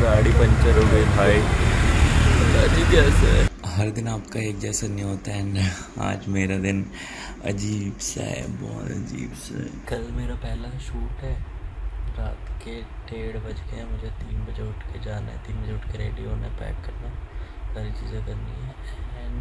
गाड़ी पंचर हो गई भाई। जी कैसे हर दिन आपका एक जैसा नहीं होता है। आज मेरा दिन अजीब सा है बहुत अजीब सा है। कल मेरा पहला शूट है। रात के डेढ़ बज गए मुझे तीन बजे उठ के जाना है। तीन बजे उठ के रेडी होना है पैक करना। सारी चीज़ें करनी है। एंड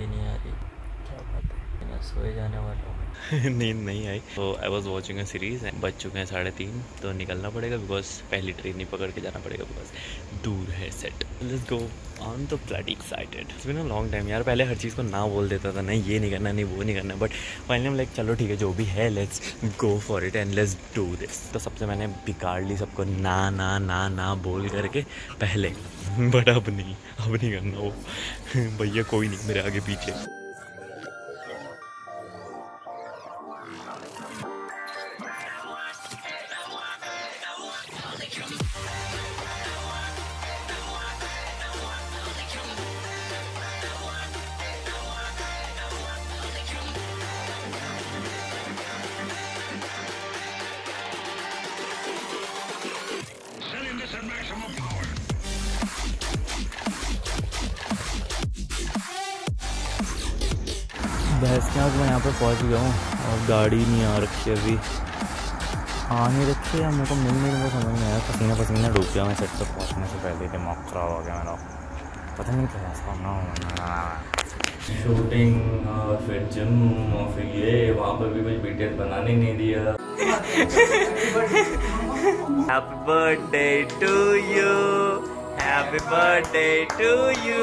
नींद ही है मैं सोए जाने वाला हूँ। नींद नहीं आई। तो आई वॉज़ वॉचिंग सीरीज़ बज चुके हैं साढ़े तीन तो निकलना पड़ेगा बिकॉज़ पहली ट्रेन ही पकड़ के जाना पड़ेगा बिकॉज़ दूर है सेट लेट्स गो ऑन तो bloody excited been a long time यार, पहले हर चीज़ को ना बोल देता था, नहीं, ये नहीं करना, नहीं, वो नहीं करना बट फाइनली हम लाइक चलो ठीक है, जो भी है let's go for it and let's do this तो सबसे मैंने बिगाड़ ली सबको ना ना ना ना बोल करके पहले। बट अब नहीं अब नहीं करना वो। भैया कोई नहीं, मेरे आगे पीछे। भैंस के मैं यहाँ पे पहुँच गया हूँ। और गाड़ी नहीं आ रखी अभी। आ नहीं रखी है मेरे को मिल नहीं रहा समझ नहीं आया। पसीना पसीना डूब गया मैं सेट पर पहुँचने से पहले दिमाग ख़राब हो गया मेरा। पता नहीं क्या करना शूटिंग और फिर जिम और फिर ये वहाँ पर भी कुछ बीटेल बनाने नहीं दिया। Happy birthday to you happy birthday to you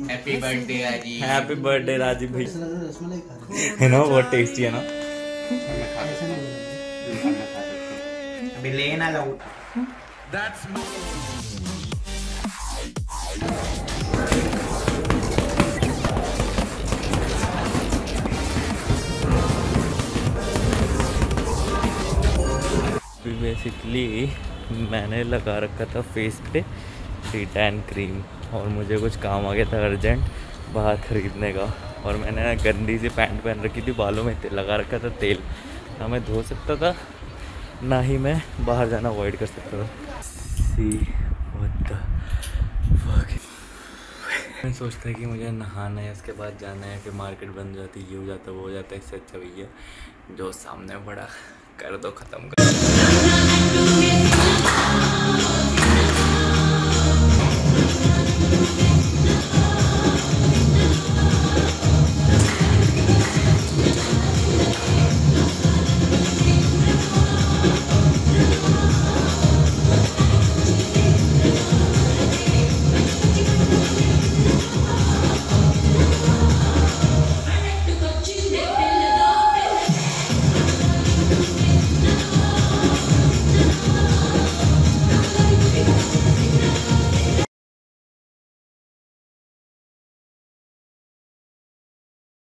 happy birthday Raji happy birthday Rajeev भाई है ना बहुत टेस्टी है ना अभी लेना लो बेसिकली मैंने लगा रखा था फेस पे टी टैन क्रीम और मुझे कुछ काम आ गया था अर्जेंट बाहर ख़रीदने का। और मैंने गंदी सी पैंट पहन रखी थी, बालों में लगा रखा था तेल। ना मैं धो सकता था, ना ही मैं बाहर जाना अवॉइड कर सकता था। सी मैं सोचता है कि मुझे नहाना है, उसके बाद जाना है कि मार्केट बंद हो जाती है ये हो जाता है वो हो जाता है इससे अच्छा भैया, जो सामने पड़ा, कर दो ख़त्म कर।